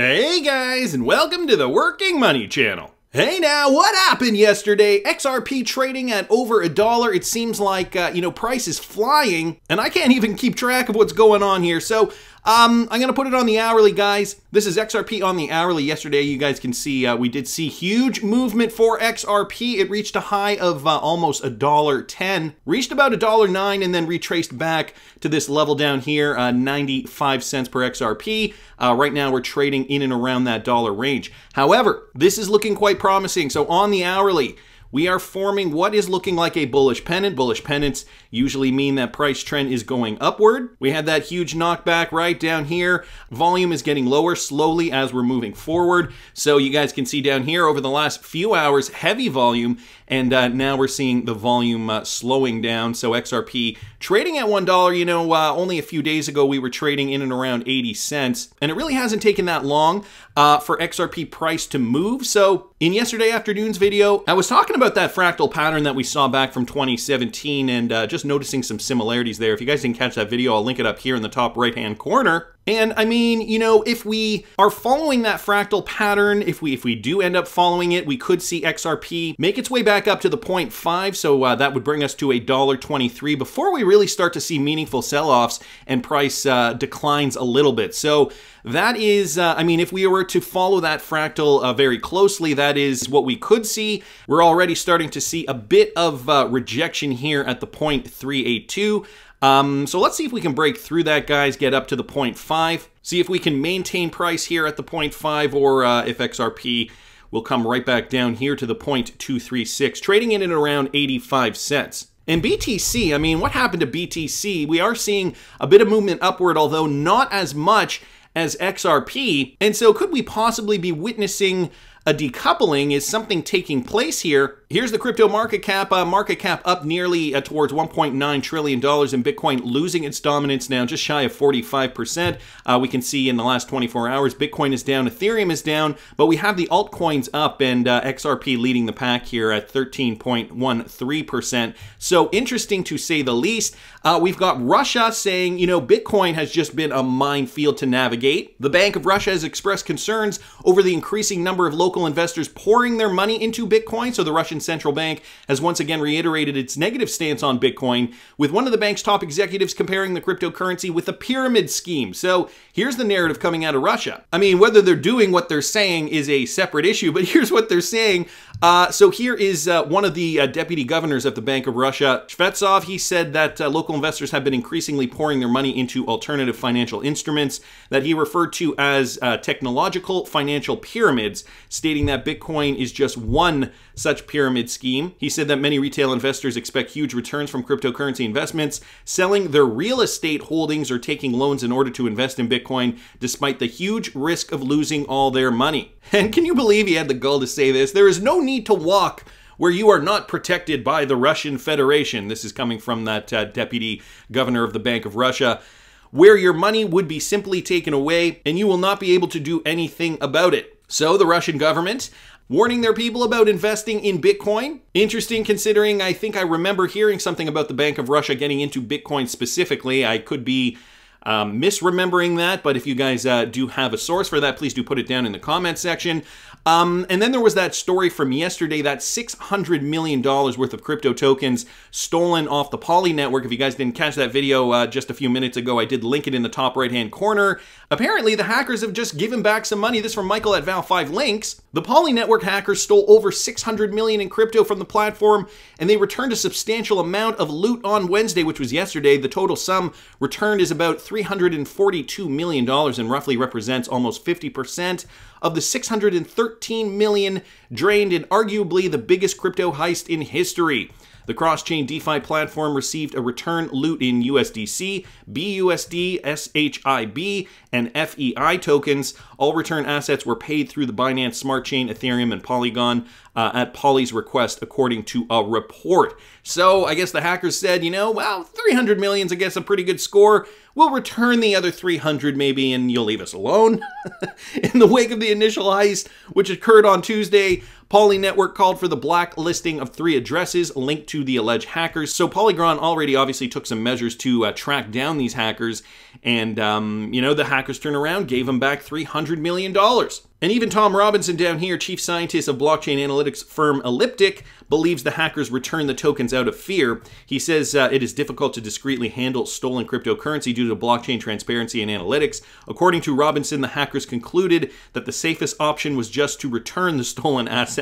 Hey guys, and welcome to the Working Money Channel. Hey now, what happened yesterday? XRP trading at over a dollar. It seems like, uh, you know, price is flying, and I can't even keep track of what's going on here. So um, I'm going to put it on the hourly, guys. This is XRP on the hourly. Yesterday, you guys can see uh, we did see huge movement for XRP. It reached a high of uh, almost a dollar ten, reached about a dollar nine, and then retraced back to this level down here, uh, 95 cents per XRP. Uh, right now, we're trading in and around that dollar range. However, this is looking quite promising. So on the hourly, we are forming what is looking like a bullish pennant. Bullish pennants usually mean that price trend is going upward. We had that huge knockback right down here. Volume is getting lower slowly as we're moving forward. So you guys can see down here over the last few hours, heavy volume, and uh, now we're seeing the volume uh, slowing down. So XRP trading at $1, you know, uh, only a few days ago we were trading in and around 80 cents, and it really hasn't taken that long uh, for XRP price to move. So in yesterday afternoon's video, I was talking about that fractal pattern that we saw back from 2017 and uh, just noticing some similarities there. If you guys didn't catch that video, I'll link it up here in the top right-hand corner. And I mean, you know, if we are following that fractal pattern, if we if we do end up following it, we could see XRP make its way back up to the 0.5. So uh, that would bring us to a dollar 23 before we really start to see meaningful sell-offs and price uh, declines a little bit. So that is, uh, I mean, if we were to follow that fractal uh, very closely, that is what we could see. We're already starting to see a bit of uh, rejection here at the 0.382. Um, so let's see if we can break through that, guys, get up to the 0.5, see if we can maintain price here at the 0.5 or uh, if XRP will come right back down here to the 0.236, trading in at around 85 cents. And BTC, I mean, what happened to BTC? We are seeing a bit of movement upward, although not as much as XRP. And so could we possibly be witnessing a decoupling? Is something taking place here? Here's the crypto market cap. Uh, market cap up nearly uh, towards $1.9 trillion, and Bitcoin losing its dominance now, just shy of 45%. Uh, we can see in the last 24 hours, Bitcoin is down, Ethereum is down, but we have the altcoins up, and uh, XRP leading the pack here at 13.13%. So interesting to say the least. Uh, we've got Russia saying, you know, Bitcoin has just been a minefield to navigate. The Bank of Russia has expressed concerns over the increasing number of local investors pouring their money into Bitcoin. So the Russian Russian central bank has once again reiterated its negative stance on Bitcoin, with one of the bank's top executives comparing the cryptocurrency with a pyramid scheme. So here's the narrative coming out of Russia. I mean, whether they're doing what they're saying is a separate issue, but here's what they're saying. Uh, so here is uh, one of the uh, deputy governors of the Bank of Russia, Shvetsov. He said that uh, local investors have been increasingly pouring their money into alternative financial instruments that he referred to as uh, technological financial pyramids, stating that Bitcoin is just one such pyramid scheme. He said that many retail investors expect huge returns from cryptocurrency investments, selling their real estate holdings or taking loans in order to invest in Bitcoin, despite the huge risk of losing all their money. And can you believe he had the gall to say this? There is no need to walk where you are not protected by the Russian Federation. This is coming from that uh, deputy governor of the Bank of Russia where your money would be simply taken away and you will not be able to do anything about it. So the Russian government warning their people about investing in Bitcoin. Interesting considering I think I remember hearing something about the Bank of Russia getting into Bitcoin specifically. I could be um, misremembering that, but if you guys uh, do have a source for that, please do put it down in the comment section. Um, and then there was that story from yesterday that $600 million worth of crypto tokens stolen off the Poly network. If you guys didn't catch that video uh, just a few minutes ago, I did link it in the top right hand corner. Apparently, the hackers have just given back some money. This from Michael at Val5 Links. The Poly network hackers stole over 600 million in crypto from the platform, and they returned a substantial amount of loot on Wednesday, which was yesterday. The total sum returned is about $342 million and roughly represents almost 50% of the 613 million drained in arguably the biggest crypto heist in history. The cross-chain DeFi platform received a return loot in USDC, BUSD, SHIB, and FEI tokens. All return assets were paid through the Binance Smart Chain, Ethereum, and Polygon uh, at Poly's request, according to a report. So I guess the hackers said, you know, well, 300 million's, I guess, a pretty good score. We'll return the other 300 maybe, and you'll leave us alone. In the wake of the initial heist, which occurred on Tuesday, Poly Network called for the blacklisting of three addresses linked to the alleged hackers. So Polygon already obviously took some measures to uh, track down these hackers, and um, you know the hackers turned around, gave them back three hundred million dollars. And even Tom Robinson down here, chief scientist of blockchain analytics firm Elliptic, believes the hackers returned the tokens out of fear. He says uh, it is difficult to discreetly handle stolen cryptocurrency due to blockchain transparency and analytics. According to Robinson, the hackers concluded that the safest option was just to return the stolen assets.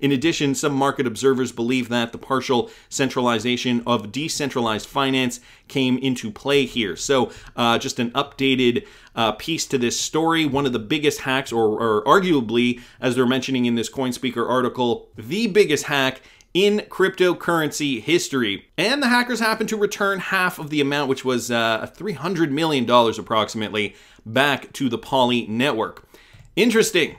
In addition, some market observers believe that the partial centralization of decentralized finance came into play here. So, uh, just an updated uh, piece to this story. One of the biggest hacks, or, or arguably, as they're mentioning in this CoinSpeaker article, the biggest hack in cryptocurrency history. And the hackers happened to return half of the amount, which was uh, $300 million approximately, back to the Poly network. Interesting.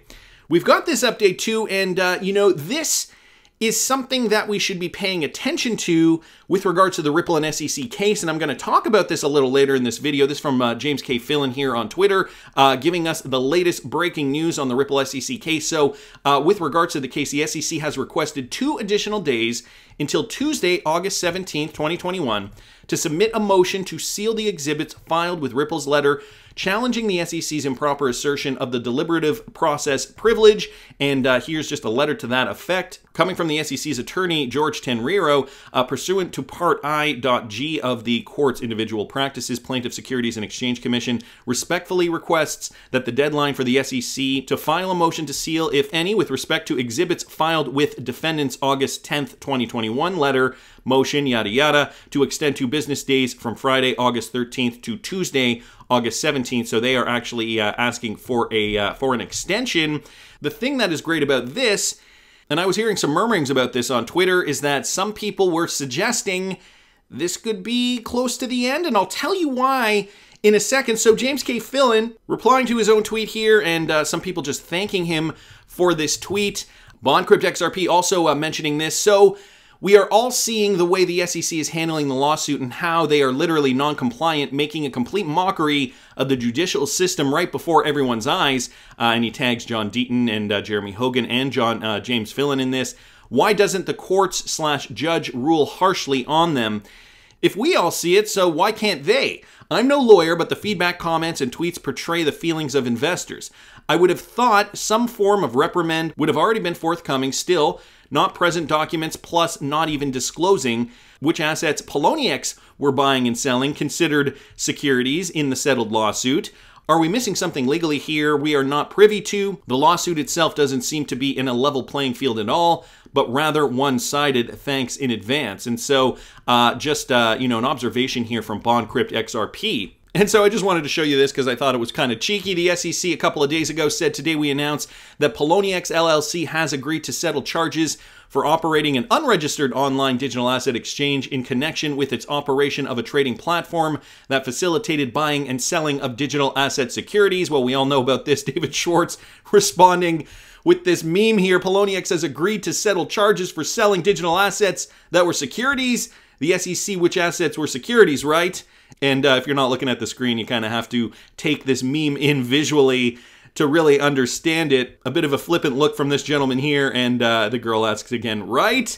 We've got this update too, and uh, you know, this is something that we should be paying attention to with regards to the Ripple and SEC case. And I'm going to talk about this a little later in this video. This from uh, James K. Filan here on Twitter, uh, giving us the latest breaking news on the Ripple SEC case. So, uh, with regards to the case, the SEC has requested two additional days until Tuesday, August 17th, 2021, to submit a motion to seal the exhibits filed with Ripple's letter challenging the SEC's improper assertion of the deliberative process privilege. And uh, here's just a letter to that effect. Coming from the SEC's attorney, George Tenreiro, uh, pursuant to Part I.G of the court's individual practices, Plaintiff Securities and Exchange Commission respectfully requests that the deadline for the SEC to file a motion to seal, if any, with respect to exhibits filed with defendants August 10th, 2021 letter, motion, yada yada, to extend two business days from Friday, August 13th to Tuesday, August 17th. So they are actually uh, asking for a uh, for an extension. The thing that is great about this and I was hearing some murmurings about this on Twitter, is that some people were suggesting this could be close to the end, and I'll tell you why in a second. So, James K. Filan replying to his own tweet here, and uh, some people just thanking him for this tweet. BondCrypt XRP also uh, mentioning this. So, we are all seeing the way the SEC is handling the lawsuit and how they are literally non compliant, making a complete mockery of the judicial system right before everyone's eyes. Uh, and he tags John Deaton and uh, Jeremy Hogan and John uh, James Filan in this. Why doesn't the courts slash judge rule harshly on them? If we all see it, so why can't they? I'm no lawyer, but the feedback comments and tweets portray the feelings of investors. I would have thought some form of reprimand would have already been forthcoming. Still, not present documents, plus not even disclosing which assets Poloniex were buying and selling considered securities in the settled lawsuit. Are we missing something legally here we are not privy to? The lawsuit itself doesn't seem to be in a level playing field at all, but rather one sided, thanks in advance. And so, uh, just, uh, you know, an observation here from Bond Crypt XRP. And so I just wanted to show you this because I thought it was kind of cheeky. The SEC a couple of days ago said today we announced that Poloniex LLC has agreed to settle charges for operating an unregistered online digital asset exchange in connection with its operation of a trading platform that facilitated buying and selling of digital asset securities. Well, we all know about this. David Schwartz responding with this meme here. Poloniex has agreed to settle charges for selling digital assets that were securities. The SEC, which assets were securities, right? And uh, if you're not looking at the screen, you kind of have to take this meme in visually to really understand it. A bit of a flippant look from this gentleman here, and uh, the girl asks again, right?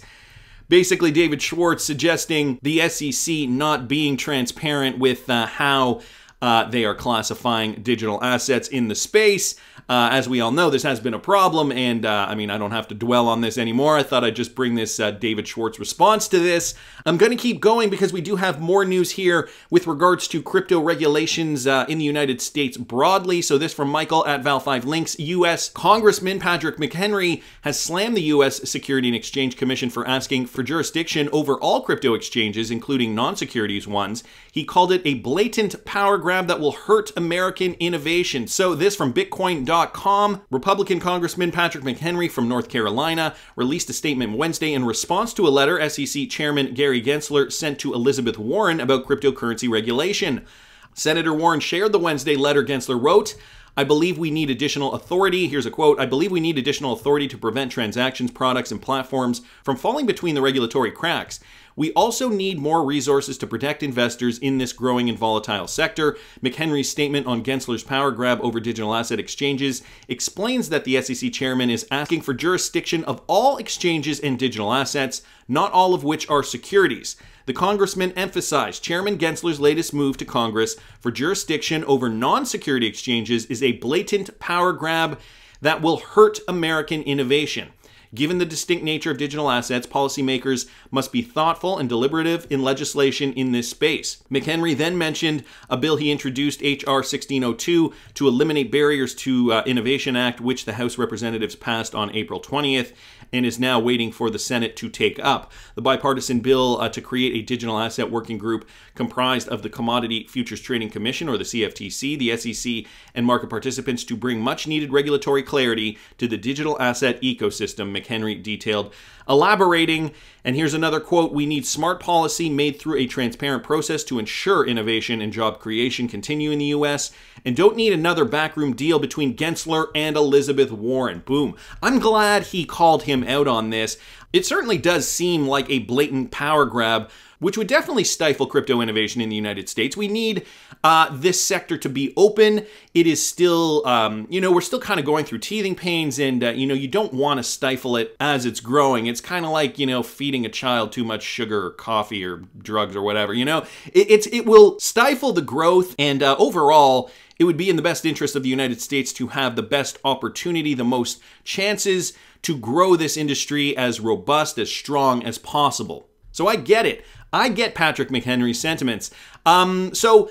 Basically, David Schwartz suggesting the SEC not being transparent with uh, how uh, they are classifying digital assets in the space. Uh, as we all know, this has been a problem, and uh, I mean, I don't have to dwell on this anymore. I thought I'd just bring this uh, David Schwartz response to this. I'm going to keep going because we do have more news here with regards to crypto regulations uh, in the United States broadly. So, this from Michael at Val5 Links. U.S. Congressman Patrick McHenry has slammed the U.S. Security and Exchange Commission for asking for jurisdiction over all crypto exchanges, including non securities ones. He called it a blatant power grab that will hurt American innovation. So, this from Bitcoin.com Republican Congressman Patrick McHenry from North Carolina released a statement Wednesday in response to a letter SEC Chairman Gary Gensler sent to Elizabeth Warren about cryptocurrency regulation. Senator Warren shared the Wednesday letter Gensler wrote. I believe we need additional authority. Here's a quote I believe we need additional authority to prevent transactions, products, and platforms from falling between the regulatory cracks. We also need more resources to protect investors in this growing and volatile sector. McHenry's statement on Gensler's power grab over digital asset exchanges explains that the SEC chairman is asking for jurisdiction of all exchanges and digital assets, not all of which are securities. The congressman emphasized Chairman Gensler's latest move to Congress for jurisdiction over non security exchanges is a blatant power grab that will hurt American innovation. Given the distinct nature of digital assets, policymakers must be thoughtful and deliberative in legislation in this space. McHenry then mentioned a bill he introduced, H.R. 1602, to eliminate barriers to uh, Innovation Act, which the House Representatives passed on April 20th and is now waiting for the Senate to take up. The bipartisan bill uh, to create a digital asset working group comprised of the Commodity Futures Trading Commission, or the CFTC, the SEC, and market participants to bring much needed regulatory clarity to the digital asset ecosystem, McHenry detailed. Elaborating, and here's another quote We need smart policy made through a transparent process to ensure innovation and job creation continue in the U.S., and don't need another backroom deal between Gensler and Elizabeth Warren. Boom. I'm glad he called him out on this. It certainly does seem like a blatant power grab which would definitely stifle crypto innovation in the United States. We need uh, this sector to be open. It is still, um, you know, we're still kind of going through teething pains, and, uh, you know, you don't want to stifle it as it's growing. It's kind of like, you know, feeding a child too much sugar or coffee or drugs or whatever, you know? It, it's, it will stifle the growth, and uh, overall, it would be in the best interest of the United States to have the best opportunity, the most chances to grow this industry as robust, as strong as possible. So I get it. I get Patrick McHenry's sentiments. Um, so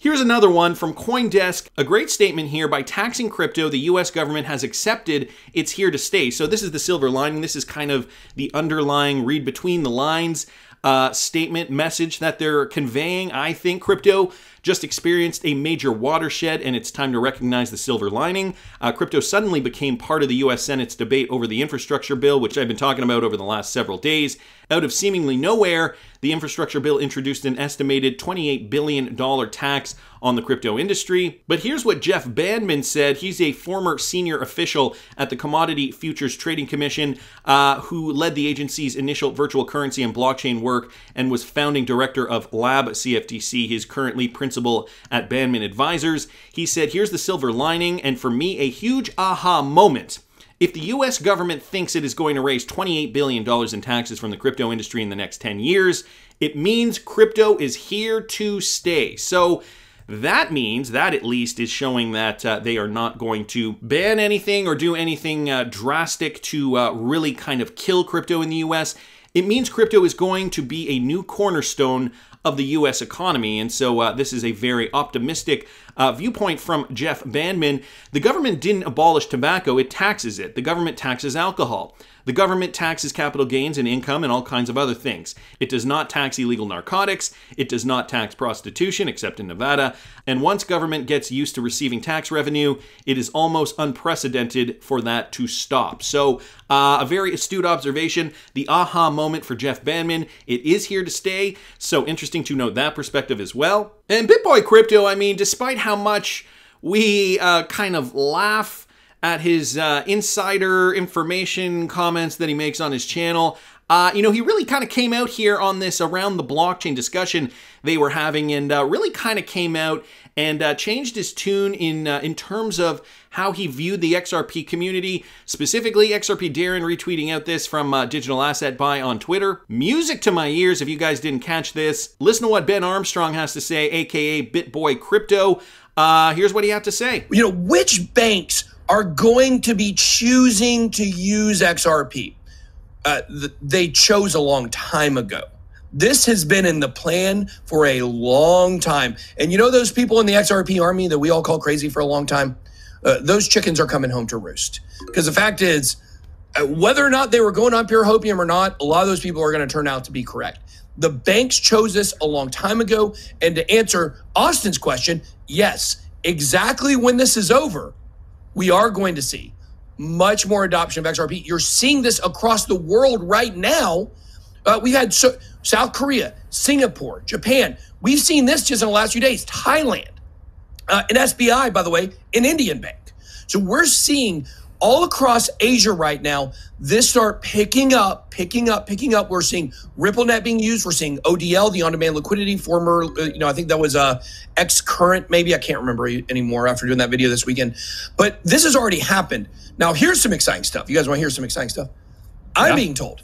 here's another one from Coindesk. A great statement here by taxing crypto, the US government has accepted it's here to stay. So this is the silver lining. This is kind of the underlying read between the lines uh, statement message that they're conveying. I think crypto just experienced a major watershed, and it's time to recognize the silver lining. Uh, crypto suddenly became part of the U.S. Senate's debate over the infrastructure bill, which I've been talking about over the last several days. Out of seemingly nowhere, the infrastructure bill introduced an estimated $28 billion tax on the crypto industry. But here's what Jeff Bandman said. He's a former senior official at the Commodity Futures Trading Commission uh, who led the agency's initial virtual currency and blockchain work and was founding director of Lab CFTC. He's currently principal at Bandman Advisors. He said, Here's the silver lining, and for me, a huge aha moment. If the US government thinks it is going to raise $28 billion in taxes from the crypto industry in the next 10 years, it means crypto is here to stay. So that means, that at least is showing that uh, they are not going to ban anything or do anything uh, drastic to uh, really kind of kill crypto in the US. It means crypto is going to be a new cornerstone of the U.S. economy. And so uh, this is a very optimistic uh, viewpoint from Jeff Bandman. The government didn't abolish tobacco, it taxes it. The government taxes alcohol. The government taxes capital gains and income and all kinds of other things. It does not tax illegal narcotics. It does not tax prostitution, except in Nevada. And once government gets used to receiving tax revenue, it is almost unprecedented for that to stop. So, uh, a very astute observation. The aha moment for Jeff Bandman. It is here to stay. So, interesting to note that perspective as well. And BitBoy Crypto, I mean, despite how much we uh, kind of laugh at his uh, insider information comments that he makes on his channel. Uh, you know, he really kind of came out here on this around the blockchain discussion they were having, and uh, really kind of came out and uh, changed his tune in uh, in terms of how he viewed the XRP community, specifically XRP Darren retweeting out this from uh, Digital Asset Buy on Twitter. Music to my ears if you guys didn't catch this. Listen to what Ben Armstrong has to say, aka BitBoy Crypto. Uh, here's what he had to say. You know, which banks are going to be choosing to use XRP. Uh, th- they chose a long time ago. This has been in the plan for a long time. And you know those people in the XRP army that we all call crazy for a long time? Uh, those chickens are coming home to roost. Because the fact is, uh, whether or not they were going on pure hopium or not, a lot of those people are going to turn out to be correct. The banks chose this a long time ago. And to answer Austin's question, yes, exactly when this is over, we are going to see much more adoption of XRP. You're seeing this across the world right now. Uh, we've had so, South Korea, Singapore, Japan. We've seen this just in the last few days. Thailand, uh, an SBI, by the way, an Indian bank. So we're seeing all across Asia right now, this start picking up, picking up, picking up. We're seeing RippleNet being used. We're seeing ODL, the on-demand liquidity, former, uh, you know, I think that was uh, xCurrent, maybe I can't remember anymore after doing that video this weekend. But this has already happened. Now, here's some exciting stuff. You guys want to hear some exciting stuff? I'm yeah. being told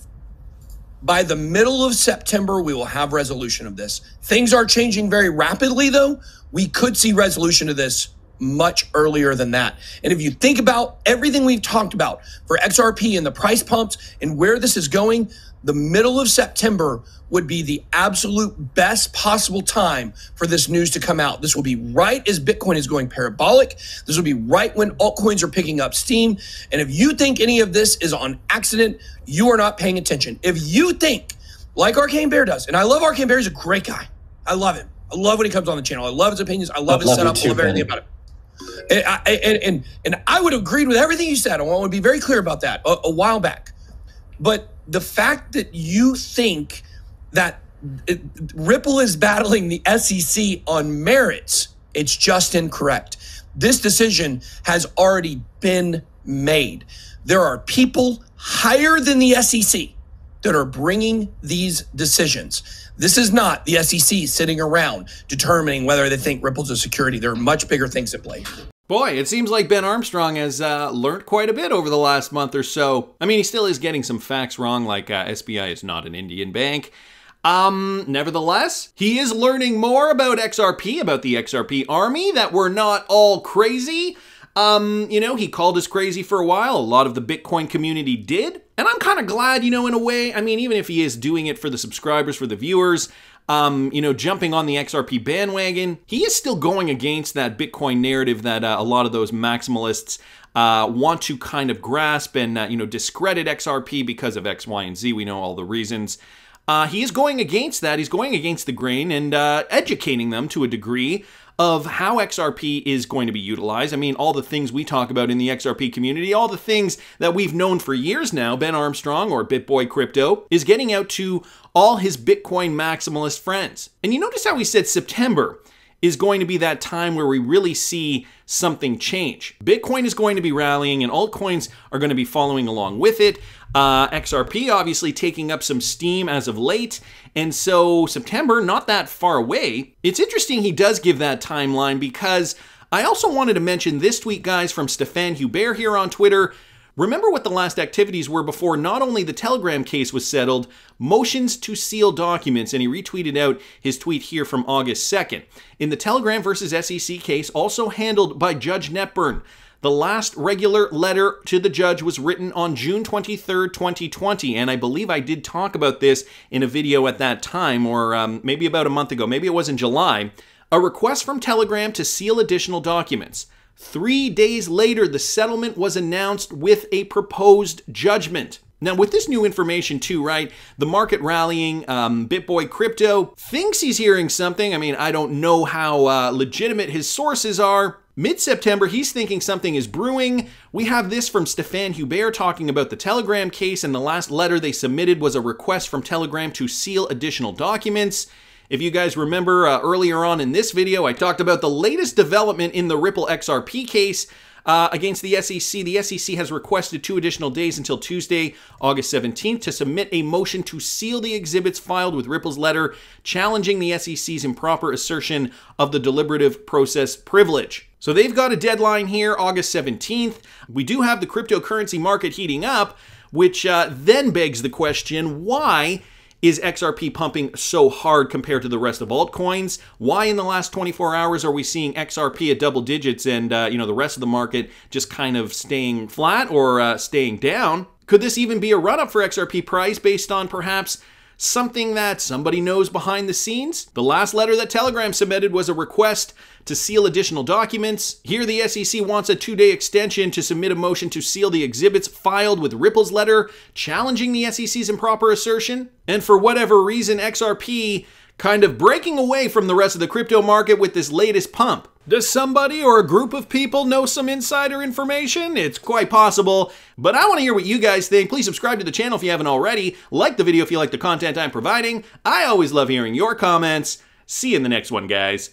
by the middle of September, we will have resolution of this. Things are changing very rapidly, though. We could see resolution of this much earlier than that. And if you think about everything we've talked about for XRP and the price pumps and where this is going, the middle of September would be the absolute best possible time for this news to come out. This will be right as Bitcoin is going parabolic. This will be right when altcoins are picking up steam. And if you think any of this is on accident, you are not paying attention. If you think, like Arcane Bear does, and I love Arcane Bear, he's a great guy. I love him. I love when he comes on the channel. I love his opinions. I love I his love setup. I love everything about it. And I, and, and, and I would agree with everything you said. I want to be very clear about that a, a while back. But the fact that you think that it, Ripple is battling the SEC on merits, it's just incorrect. This decision has already been made. There are people higher than the SEC that are bringing these decisions. This is not the SEC sitting around determining whether they think Ripple's a security. There are much bigger things at play. Boy, it seems like Ben Armstrong has uh, learned quite a bit over the last month or so. I mean, he still is getting some facts wrong, like uh, SBI is not an Indian bank. Um, nevertheless, he is learning more about XRP, about the XRP army, that we're not all crazy. Um, you know, he called us crazy for a while. A lot of the Bitcoin community did. And I'm kind of glad, you know, in a way. I mean, even if he is doing it for the subscribers, for the viewers, um, you know, jumping on the XRP bandwagon, he is still going against that Bitcoin narrative that uh, a lot of those maximalists uh, want to kind of grasp and, uh, you know, discredit XRP because of X, Y, and Z. We know all the reasons. Uh, he is going against that. He's going against the grain and uh, educating them to a degree of how XRP is going to be utilized. I mean, all the things we talk about in the XRP community, all the things that we've known for years now, Ben Armstrong or BitBoy Crypto is getting out to all his Bitcoin maximalist friends. And you notice how he said September is going to be that time where we really see something change. Bitcoin is going to be rallying and altcoins are going to be following along with it. Uh, XRP obviously taking up some steam as of late. And so September, not that far away. It's interesting he does give that timeline because I also wanted to mention this tweet, guys, from Stefan Hubert here on Twitter. Remember what the last activities were before not only the Telegram case was settled, motions to seal documents, and he retweeted out his tweet here from August 2nd. In the Telegram versus SEC case, also handled by Judge Netburn, the last regular letter to the judge was written on June 23rd, 2020, and I believe I did talk about this in a video at that time, or um, maybe about a month ago, maybe it was in July. A request from Telegram to seal additional documents. Three days later, the settlement was announced with a proposed judgment. Now, with this new information, too, right? The market rallying, um, BitBoy Crypto thinks he's hearing something. I mean, I don't know how uh, legitimate his sources are, Mid September, he's thinking something is brewing. We have this from Stefan Hubert talking about the Telegram case, and the last letter they submitted was a request from Telegram to seal additional documents. If you guys remember uh, earlier on in this video, I talked about the latest development in the Ripple XRP case. Uh, against the SEC. The SEC has requested two additional days until Tuesday, August 17th, to submit a motion to seal the exhibits filed with Ripple's letter challenging the SEC's improper assertion of the deliberative process privilege. So they've got a deadline here, August 17th. We do have the cryptocurrency market heating up, which uh, then begs the question why is XRP pumping so hard compared to the rest of altcoins? Why in the last 24 hours are we seeing XRP at double digits and uh, you know the rest of the market just kind of staying flat or uh, staying down? Could this even be a run up for XRP price based on perhaps something that somebody knows behind the scenes. The last letter that Telegram submitted was a request to seal additional documents. Here, the SEC wants a two day extension to submit a motion to seal the exhibits filed with Ripple's letter challenging the SEC's improper assertion. And for whatever reason, XRP kind of breaking away from the rest of the crypto market with this latest pump. Does somebody or a group of people know some insider information? It's quite possible, but I want to hear what you guys think. Please subscribe to the channel if you haven't already. Like the video if you like the content I'm providing. I always love hearing your comments. See you in the next one, guys.